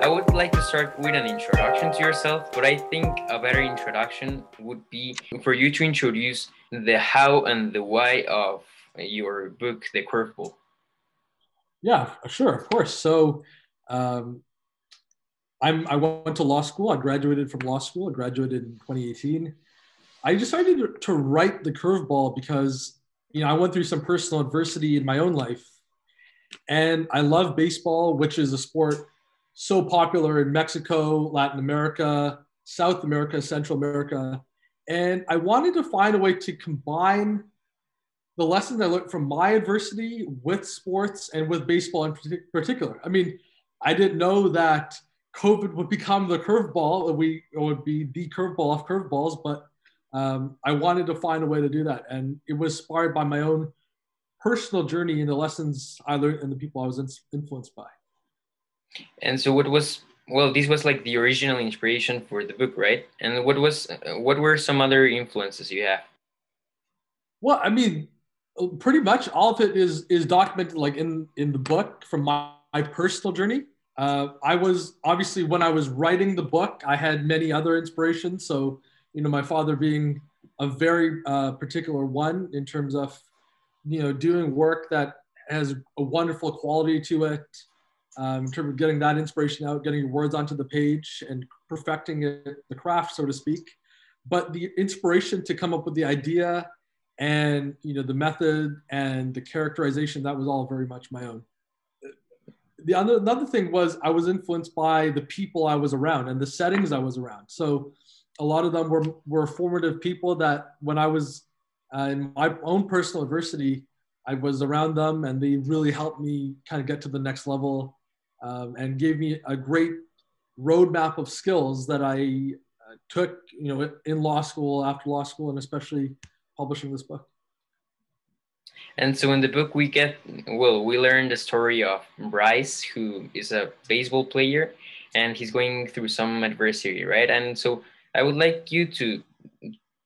I would like to start with an introduction to yourself, but I think a better introduction would be for you to introduce the how and the why of your book, The Curveball. Yeah, sure, of course. So, um, I'm, I went to law school. I graduated from law school. I graduated in 2018. I decided to, write the curveball because you know I went through some personal adversity in my own life, and I love baseball, which is a sport so popular in Mexico, Latin America, South America, Central America, and I wanted to find a way to combine the lessons I learned from my adversity with sports and with baseball in particular. I mean, I didn't know that COVID would become the curveball. That we it would be the curveball of curveballs, but um, I wanted to find a way to do that, and it was inspired by my own personal journey and the lessons I learned and the people I was in, influenced by. And so, what was well? This was like the original inspiration for the book, right? And what was what were some other influences you have? Well, I mean, pretty much all of it is is documented like in in the book from my, my personal journey uh, I was obviously when I was writing the book, I had many other inspirations. So, you know, my father being a very uh, particular one in terms of, you know, doing work that has a wonderful quality to it, um, in terms of getting that inspiration out, getting your words onto the page, and perfecting it, the craft, so to speak. But the inspiration to come up with the idea and you know the method and the characterization that was all very much my own the other another thing was I was influenced by the people I was around and the settings I was around. So a lot of them were were formative people that when I was uh, in my own personal adversity, I was around them and they really helped me kind of get to the next level um, and gave me a great roadmap of skills that I uh, took, you know, in law school, after law school, and especially publishing this book. And so in the book, we get, well, we learn the story of Bryce, who is a baseball player, and he's going through some adversity, right? And so I would like you to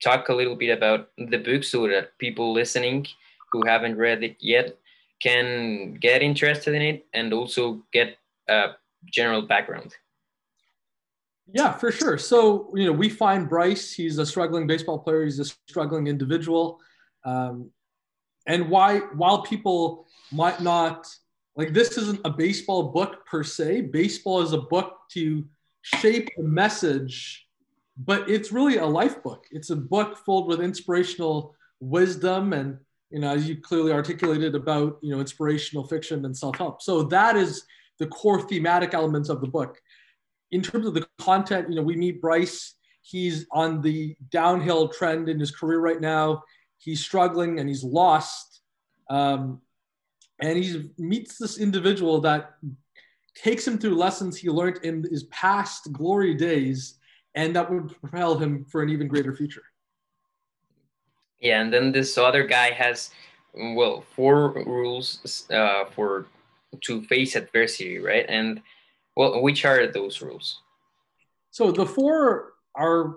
talk a little bit about the book so that people listening who haven't read it yet can get interested in it and also get a general background. Yeah, for sure. So, you know, we find Bryce, he's a struggling baseball player, he's a struggling individual. Um, and why while people might not like this isn't a baseball book per se baseball is a book to shape a message but it's really a life book it's a book filled with inspirational wisdom and you know as you clearly articulated about you know inspirational fiction and self-help so that is the core thematic elements of the book in terms of the content you know we meet bryce he's on the downhill trend in his career right now he's struggling and he's lost. Um, and he meets this individual that takes him through lessons he learned in his past glory days and that would propel him for an even greater future. Yeah, and then this other guy has, well, four rules uh, for to face adversity, right? And well, which are those rules? So the four are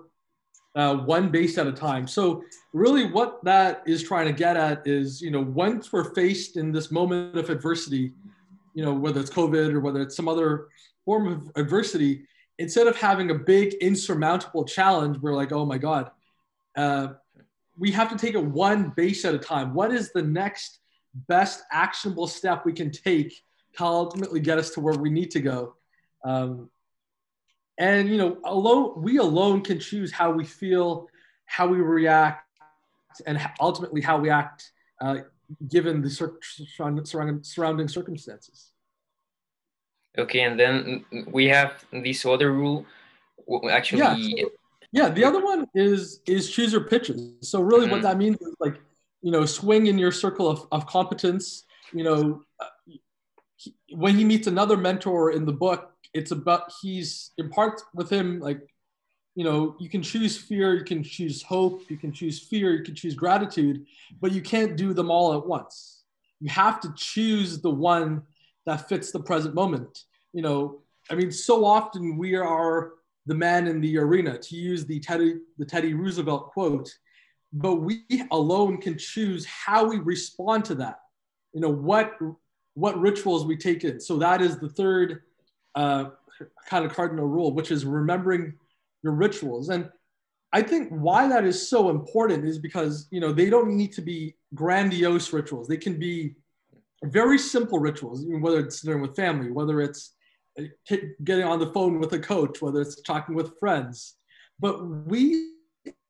uh, one base at a time. So really what that is trying to get at is, you know, once we're faced in this moment of adversity, you know, whether it's COVID or whether it's some other form of adversity, instead of having a big insurmountable challenge, we're like, oh my God, uh, we have to take it one base at a time. What is the next best actionable step we can take to ultimately get us to where we need to go? Um, and you know alone we alone can choose how we feel how we react and ultimately how we act uh, given the surrounding, surrounding circumstances okay and then we have this other rule actually yeah, so, yeah the other one is is choose your pitches so really mm-hmm. what that means is like you know swing in your circle of, of competence you know uh, when he meets another mentor in the book it's about he's in part with him like you know you can choose fear you can choose hope you can choose fear you can choose gratitude but you can't do them all at once. You have to choose the one that fits the present moment. You know i mean so often we are the man in the arena to use the teddy the teddy roosevelt quote but we alone can choose how we respond to that. You know what what rituals we take in so that is the third uh, kind of cardinal rule, which is remembering your rituals. And I think why that is so important is because you know they don't need to be grandiose rituals. They can be very simple rituals, whether it's dinner with family, whether it's uh, getting on the phone with a coach, whether it's talking with friends. But we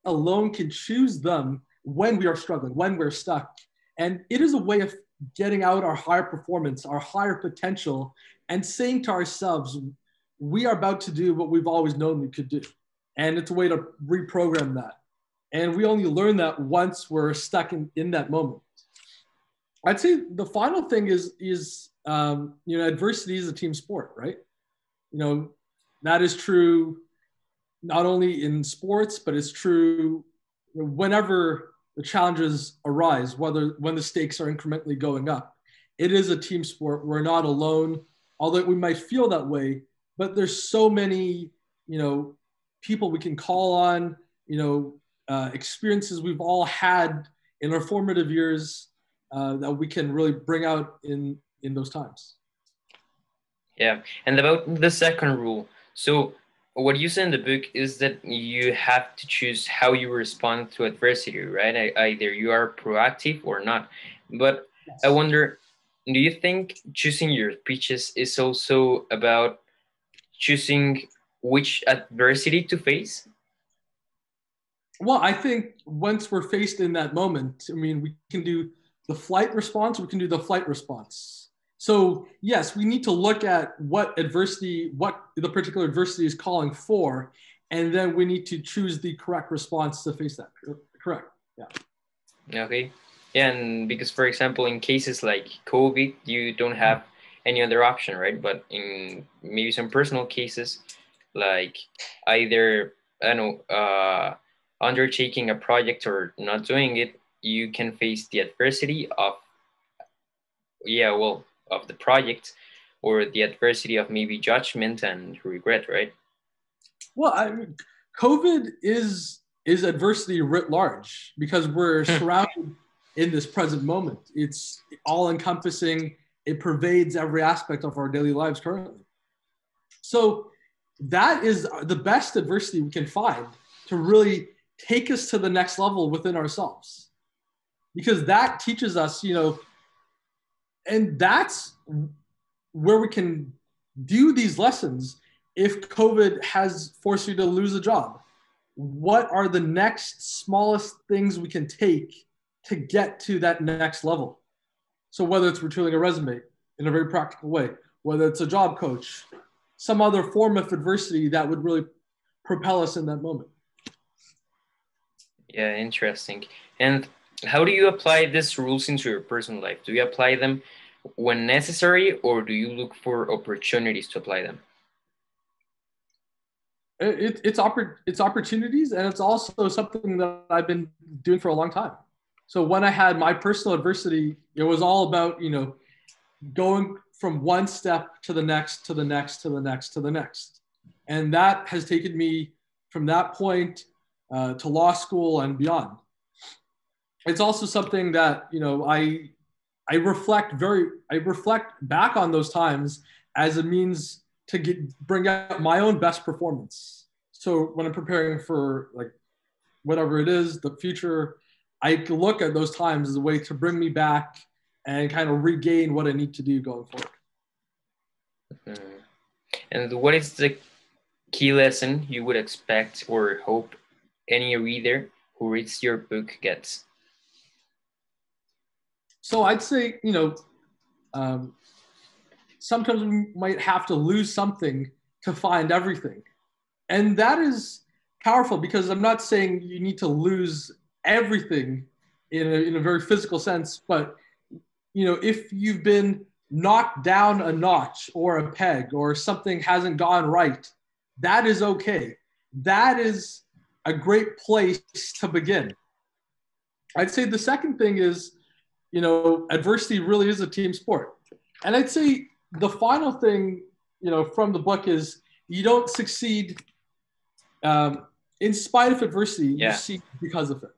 alone can choose them when we are struggling, when we're stuck. And it is a way of getting out our higher performance, our higher potential, and saying to ourselves, we are about to do what we've always known we could do. And it's a way to reprogram that. And we only learn that once we're stuck in, in that moment. I'd say the final thing is, is um, you know, adversity is a team sport, right? You know, that is true not only in sports, but it's true whenever the challenges arise, whether when the stakes are incrementally going up. It is a team sport. We're not alone, although we might feel that way. But there's so many, you know, people we can call on, you know, uh, experiences we've all had in our formative years uh, that we can really bring out in in those times. Yeah, and about the second rule. So what you say in the book is that you have to choose how you respond to adversity, right? Either you are proactive or not. But yes. I wonder, do you think choosing your pitches is also about choosing which adversity to face? Well, I think once we're faced in that moment, I mean, we can do the flight response, we can do the flight response so yes, we need to look at what adversity, what the particular adversity is calling for, and then we need to choose the correct response to face that. Correct. Yeah. Okay. Yeah, and because for example, in cases like COVID, you don't have any other option, right? But in maybe some personal cases, like either I don't know, uh, undertaking a project or not doing it, you can face the adversity of yeah, well, of the project or the adversity of maybe judgment and regret, right? Well, I COVID is is adversity writ large because we're surrounded in this present moment. It's all encompassing. It pervades every aspect of our daily lives currently. So that is the best adversity we can find to really take us to the next level within ourselves because that teaches us you know and that's where we can do these lessons if covid has forced you to lose a job. What are the next smallest things we can take to get to that next level? So whether it's retooling a resume in a very practical way whether it's a job coach some other form of adversity that would really propel us in that moment. Yeah interesting. And how do you apply these rules into your personal life? Do you apply them when necessary, or do you look for opportunities to apply them? It, it's it's opportunities, and it's also something that I've been doing for a long time. So when I had my personal adversity, it was all about you know going from one step to the next, to the next, to the next, to the next, and that has taken me from that point uh, to law school and beyond it's also something that you know I I reflect very I reflect back on those times as a means to get bring out my own best performance. So when I'm preparing for like whatever it is, the future, I look at those times as a way to bring me back and kind of regain what I need to do going forward. Mm-hmm. And what is the key lesson you would expect or hope any reader who reads your book gets? So I'd say, you know, um, sometimes we might have to lose something to find everything. And that is powerful because I'm not saying you need to lose everything in a, in a very physical sense, but you know, if you've been knocked down a notch or a peg or something hasn't gone right, that is okay. That is a great place to begin. I'd say the second thing is you know, adversity really is a team sport. And I'd say the final thing, you know, from the book is you don't succeed um, in spite of adversity, yeah. you succeed because of it.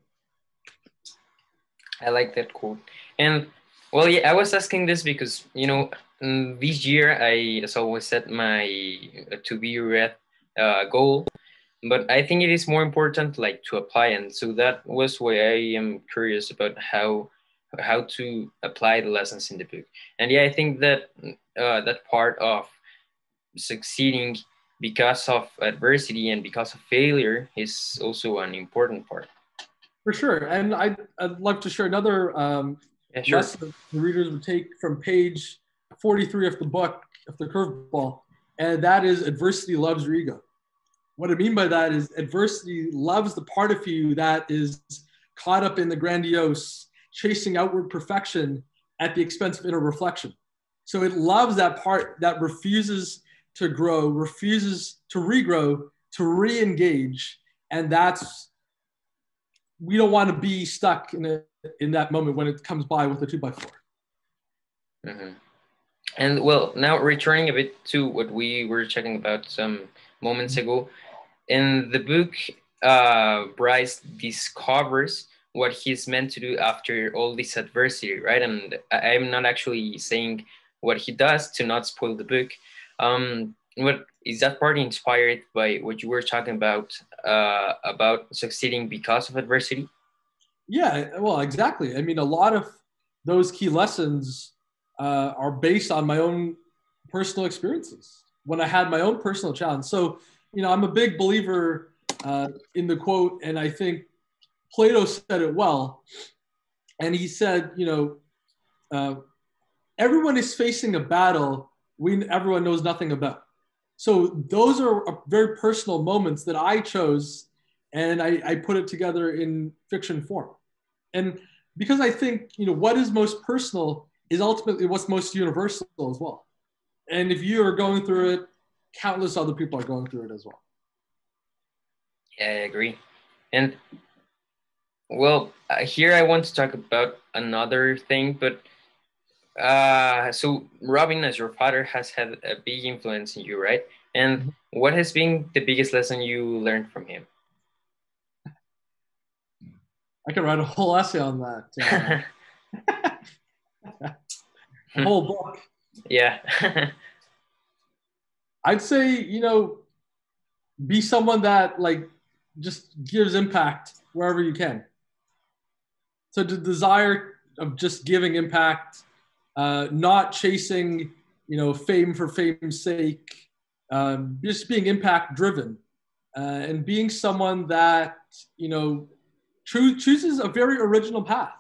I like that quote. And well, yeah, I was asking this because, you know, this year I as always set my uh, to be read uh, goal, but I think it is more important like to apply, and so that was why I am curious about how how to apply the lessons in the book. And yeah, I think that uh, that part of succeeding because of adversity and because of failure is also an important part. For sure, and I'd, I'd love to share another um, yeah, sure. lesson the readers would take from page 43 of the book of the curveball, and that is adversity loves your ego. What I mean by that is adversity loves the part of you that is caught up in the grandiose, chasing outward perfection at the expense of inner reflection. So it loves that part that refuses to grow, refuses to regrow, to re engage. And that's, we don't want to be stuck in, a, in that moment when it comes by with a two by 4 mm-hmm. And well, now returning a bit to what we were checking about some moments ago, in the book, uh, Bryce discovers what he's meant to do after all this adversity, right? And I'm not actually saying what he does to not spoil the book. Um, what is that part inspired by what you were talking about uh, about succeeding because of adversity? Yeah, well, exactly. I mean, a lot of those key lessons uh, are based on my own personal experiences when I had my own personal challenge. So, you know, I'm a big believer uh, in the quote, and I think Plato said it well. And he said, you know, uh, everyone is facing a battle we everyone knows nothing about. So those are very personal moments that I chose, and I, I put it together in fiction form. And because I think you know what is most personal is ultimately what's most universal as well. And if you are going through it, countless other people are going through it as well. Yeah, I agree. And well, uh, here I want to talk about another thing, but uh, so Robin, as your father, has had a big influence in you, right? And mm-hmm. what has been the biggest lesson you learned from him? I could write a whole essay on that. Uh, a whole book. Yeah. I'd say, you know, be someone that like just gives impact wherever you can. So the desire of just giving impact uh, not chasing, you know, fame for fame's sake, um, just being impact driven, uh, and being someone that you know cho- chooses a very original path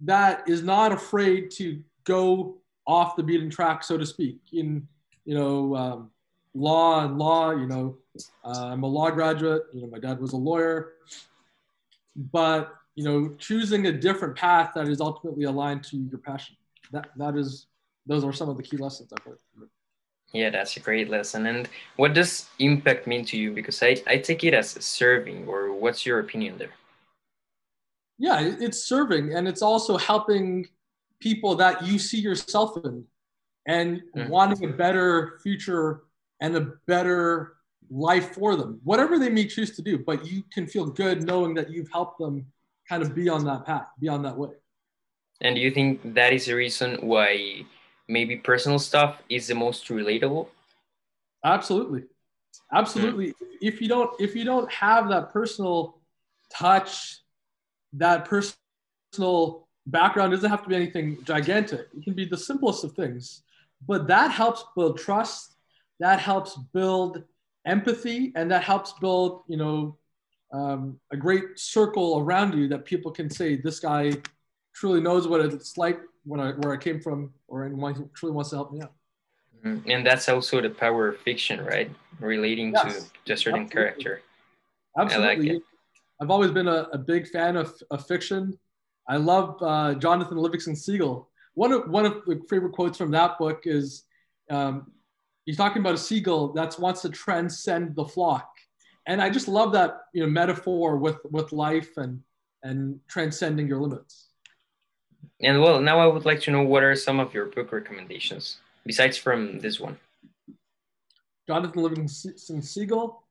that is not afraid to go off the beaten track, so to speak. In you know, um, law and law, you know, uh, I'm a law graduate. You know, my dad was a lawyer, but you know, choosing a different path that is ultimately aligned to your passion that that is those are some of the key lessons I've learned. Yeah, that's a great lesson. And what does impact mean to you? Because I, I take it as serving, or what's your opinion there? Yeah, it's serving and it's also helping people that you see yourself in and mm-hmm. wanting a better future and a better life for them, whatever they may choose to do. But you can feel good knowing that you've helped them kind of be on that path, be on that way. And do you think that is the reason why maybe personal stuff is the most relatable? Absolutely. Absolutely. Mm. If you don't if you don't have that personal touch, that personal background doesn't have to be anything gigantic. It can be the simplest of things. But that helps build trust, that helps build empathy, and that helps build, you know, um, a great circle around you that people can say, this guy truly knows what it's like when I where I came from, or anyone truly wants to help me out. Mm-hmm. And that's also the power of fiction, right? Relating yes, to, to a certain absolutely. character. Absolutely. Like I've always been a, a big fan of, of fiction. I love uh, Jonathan Livingston Seagull. One of one of the favorite quotes from that book is um, he's talking about a seagull that wants to transcend the flock, and I just love that you know metaphor with with life and and transcending your limits. And well, now I would like to know what are some of your book recommendations besides from this one. Jonathan Livingston Seagull,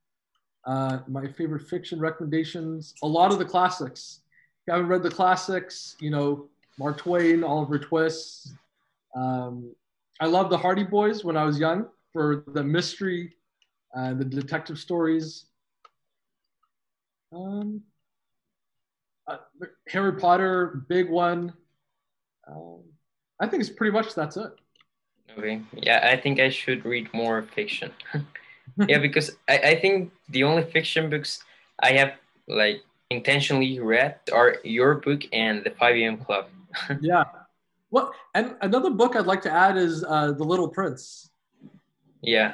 uh, my favorite fiction recommendations. A lot of the classics. If you haven't read the classics, you know, Mark Twain, Oliver Twist, um, I loved the Hardy Boys when I was young for the mystery, uh, the detective stories. Um, uh, Harry Potter, big one. Um, I think it's pretty much that's it. Okay. Yeah, I think I should read more fiction. yeah, because I, I think the only fiction books I have like intentionally read are your book and the 5 a.m. Club. yeah. Well, and another book I'd like to add is uh, The Little Prince. Yeah.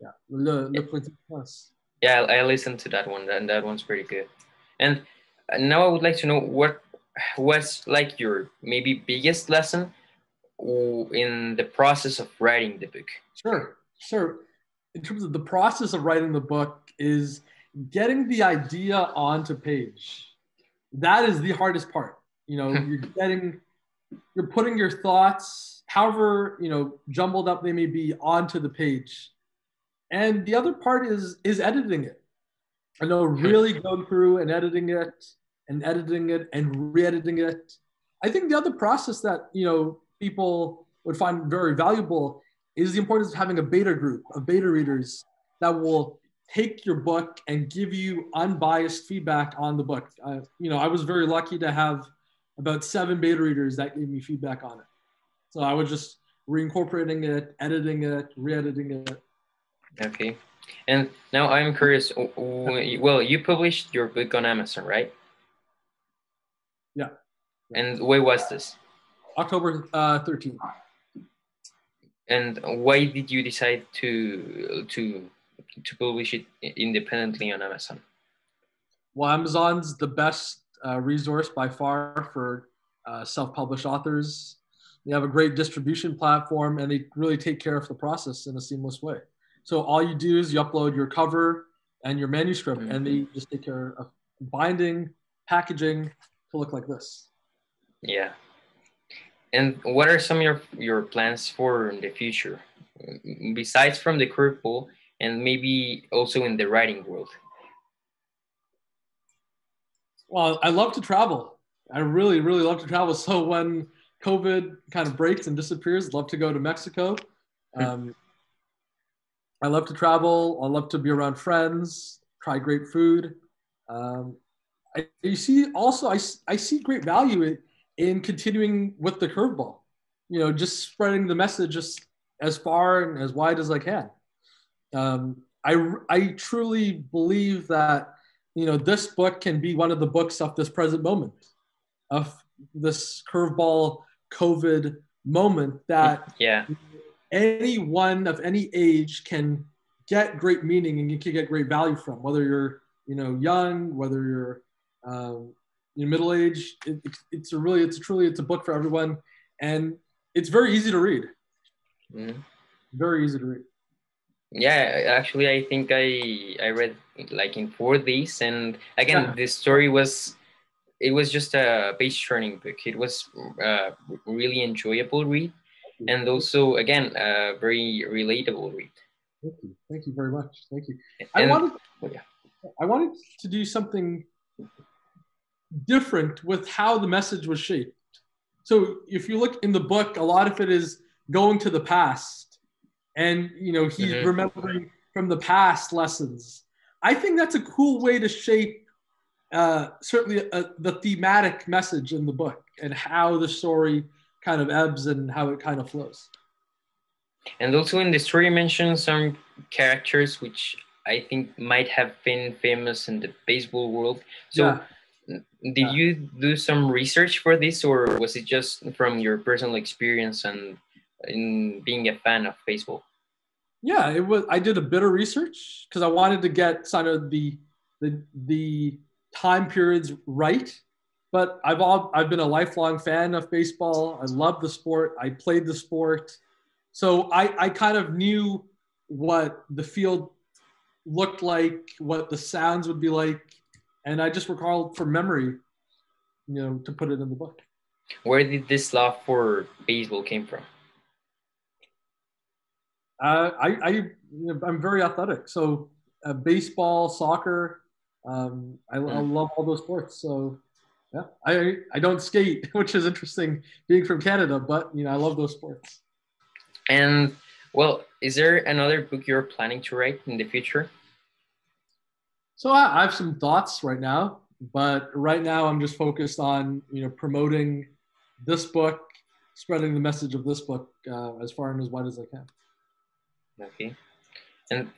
Yeah. Le, Le Prince. Yeah, I, I listened to that one, and that one's pretty good. And now I would like to know what was like your maybe biggest lesson in the process of writing the book. Sure, sure. In terms of the process of writing the book, is getting the idea onto page. That is the hardest part. You know, you're getting, you're putting your thoughts, however you know jumbled up they may be, onto the page. And the other part is is editing it. I know really going through and editing it and editing it and re-editing it. I think the other process that you know people would find very valuable is the importance of having a beta group of beta readers that will take your book and give you unbiased feedback on the book. Uh, you know, I was very lucky to have about seven beta readers that gave me feedback on it. So I was just reincorporating it, editing it, re-editing it. Okay. And now I'm curious. Well, you published your book on Amazon, right? Yeah. And when was this? October uh, 13th. And why did you decide to to to publish it independently on Amazon? Well, Amazon's the best uh, resource by far for uh, self-published authors. They have a great distribution platform, and they really take care of the process in a seamless way. So all you do is you upload your cover and your manuscript, mm-hmm. and they just take care of binding, packaging to look like this. Yeah. And what are some of your, your plans for in the future, besides from the curveball and maybe also in the writing world? Well, I love to travel. I really, really love to travel. So when COVID kind of breaks and disappears, love to go to Mexico. Um, I love to travel. I love to be around friends, try great food. Um, I, you see, also, I, I see great value in, in continuing with the curveball. You know, just spreading the message just as far and as wide as I can. Um, I, I truly believe that you know this book can be one of the books of this present moment, of this curveball COVID moment that yeah anyone of any age can get great meaning and you can get great value from, whether you're you know young, whether you're um, you know, middle age. It, it's a really, it's a truly, it's a book for everyone, and it's very easy to read. Mm-hmm. Very easy to read. Yeah, actually, I think I I read like in four days, and again, yeah. the story was it was just a page turning book. It was uh, really enjoyable read and also again a very relatable read. Thank you, thank you very much. Thank you. And, I wanted, oh, yeah. I wanted to do something different with how the message was shaped. So if you look in the book, a lot of it is going to the past, and you know he's mm-hmm. remembering from the past lessons. I think that's a cool way to shape uh, certainly uh, the thematic message in the book and how the story kind of ebbs and how it kind of flows. And also in the story, you mentioned some characters which I think might have been famous in the baseball world. So, yeah. did yeah. you do some research for this, or was it just from your personal experience and in being a fan of baseball? Yeah, it was. I did a bit of research because I wanted to get kind of the the the time periods right but I've all I've been a lifelong fan of baseball. I love the sport. I played the sport, so I I kind of knew what the field looked like, what the sounds would be like, and I just recalled from memory, you know, to put it in the book. Where did this love for baseball came from? Uh, I, I I'm very athletic, so uh, baseball, soccer. Um, I, mm. I love all those sports. So yeah, I I don't skate, which is interesting being from Canada, but you know I love those sports. And well, is there another book you're planning to write in the future? So I, have some thoughts right now, but right now I'm just focused on you know promoting this book, spreading the message of this book uh, as far and as wide as I can. Okay, and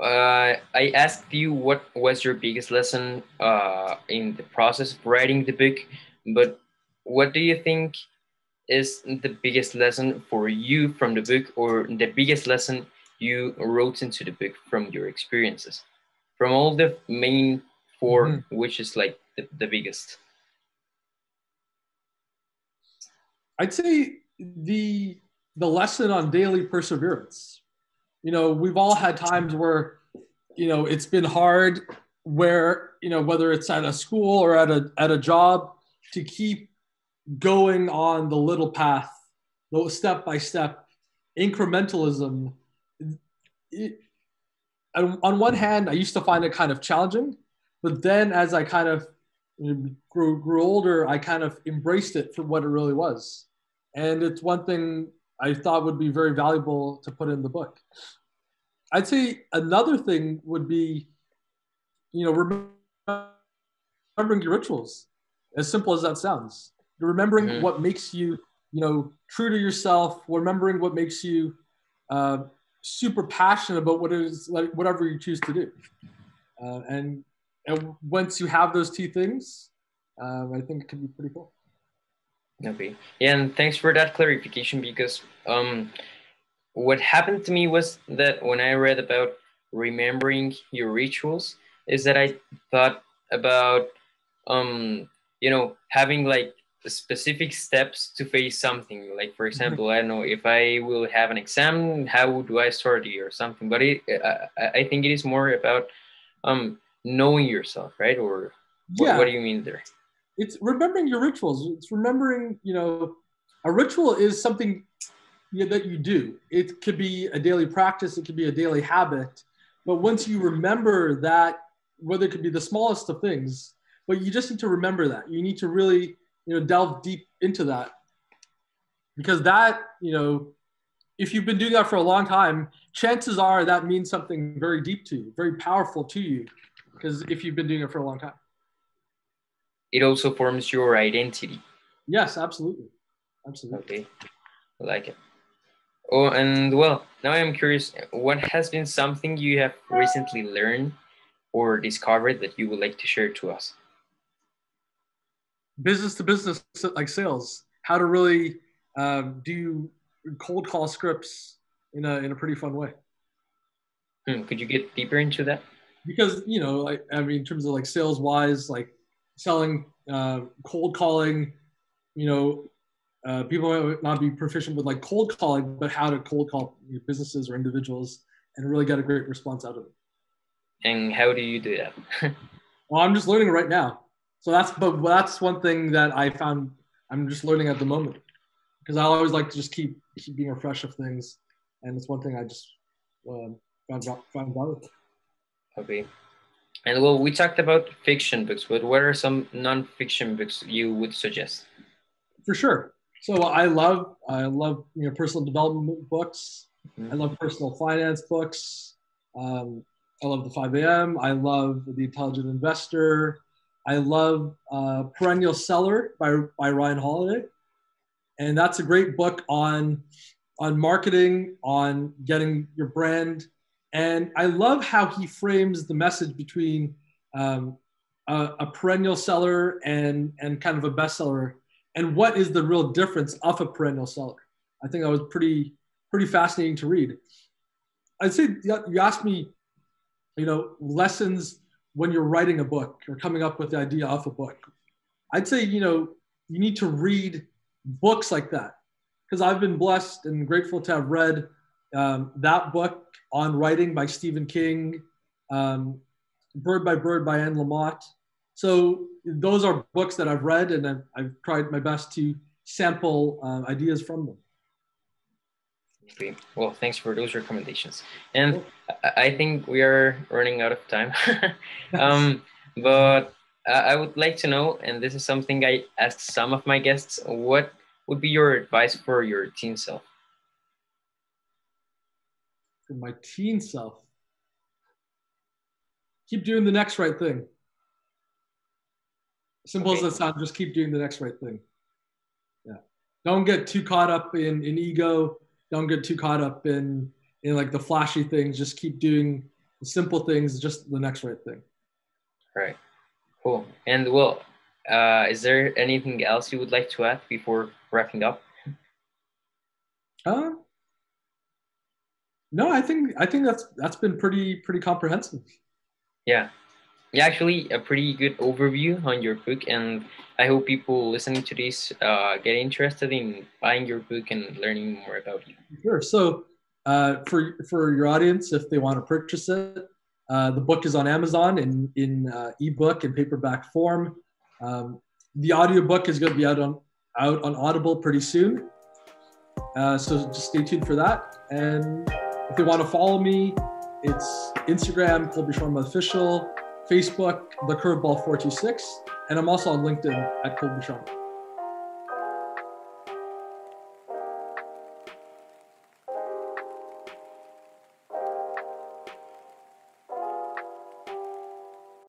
uh, I asked you what was your biggest lesson uh, in the process of writing the book, but what do you think is the biggest lesson for you from the book, or the biggest lesson you wrote into the book from your experiences? From all the main 4 mm-hmm. which is like the, the biggest? I'd say the the lesson on daily perseverance. You know, we've all had times where, you know, it's been hard where, you know, whether it's at a school or at a at a job to keep going on the little path, the step by step, incrementalism. It, on one hand, I used to find it kind of challenging, but then as I kind of grew, grew older, I kind of embraced it for what it really was. And it's one thing I thought would be very valuable to put in the book. I'd say another thing would be, you know, remembering your rituals, as simple as that sounds. Remembering mm-hmm. what makes you, you know, true to yourself. Remembering what makes you uh, super passionate about what is like whatever you choose to do. Uh, and and once you have those two things, um, I think it can be pretty cool. Okay. Yeah, and thanks for that clarification because um, what happened to me was that when I read about remembering your rituals, is that I thought about um, you know having like specific steps to face something. Like for mm-hmm. example, I don't know if I will have an exam, how do I start it or something. But it, I, I think it is more about um, knowing yourself, right? Or what, what do you mean there? It's remembering your rituals. It's remembering, you know, a ritual is something you know, that you do. It could be a daily practice, it could be a daily habit. But once you remember that, whether it could be the smallest of things, but you just need to remember that. You need to really, you know, delve deep into that. Because that, you know, if you've been doing that for a long time, chances are that means something very deep to you, very powerful to you because if you've been doing it for a long time it also forms your identity. Yes absolutely. Absolutely. Okay. I like it. Oh and well now i'm curious what has been something you have recently learned or discovered that you would like to share to us? Business to business like sales. How to really um, do cold call scripts in a, in a pretty fun way. Hmm. could you get deeper into that? Because you know, like I mean, in terms of like sales wise, like selling, uh, cold calling, you know, uh, people might not be proficient with like cold calling, but how to cold call businesses or individuals and really get a great response out of it. And how do you do that? well, I'm just learning right now. So that's but that's one thing that I found I'm just learning at the moment because I always like to just keep keep being refreshed of things, and it's one thing I just um, found found valuable. Okay. And well, we talked about fiction books, but what are some non-fiction books you would suggest? For sure. So I love I love you know personal development books. Mm-hmm. I love personal finance books. Um, I love the 5 a.m. I love the Intelligent Investor. I love uh, Perennial Seller by by Ryan Holiday, and that's a great book on on marketing, on getting your brand and I love how he frames the message between um, a, a, perennial seller and, and kind of a bestseller, and what is the real difference of a perennial seller. I think that was pretty pretty fascinating to read. I'd say you asked me, you know, lessons when you're writing a book or coming up with the idea of a book. I'd say, you know, you need to read books like that because I've been blessed and grateful to have read um, that book on Writing by Stephen King, um, Bird by Bird by Anne Lamott. So those are books that I've read and I've, I've tried my best to sample uh, ideas from them. Okay. Well, thanks for those recommendations. And I think we are running out of time. um, but I would like to know, and this is something I asked some of my guests, what would be your advice for your teen self? For my teen self. Keep doing the next right thing. Simple okay. as that sounds, just keep doing the next right thing. Yeah. Don't get too caught up in, in ego. Don't get too caught up in in like the flashy things. Just keep doing the simple things, just the next right thing. All right. Cool. And well, uh, is there anything else you would like to add before wrapping up? Uh, no, I think I think that's that's been pretty pretty comprehensive. Yeah, yeah, actually, a pretty good overview on your book, and I hope people listening to this uh, get interested in buying your book and learning more about you. Sure. So, uh, for for your audience, if they want to purchase it, uh, the book is on Amazon in in uh, ebook and paperback form. Um, the audiobook is going to be out on out on Audible pretty soon. Uh, so just stay tuned for that. And if they want to follow me, it's Instagram, Colby Sharma Official, Facebook, The Curveball 426, and I'm also on LinkedIn at Colby Sharma.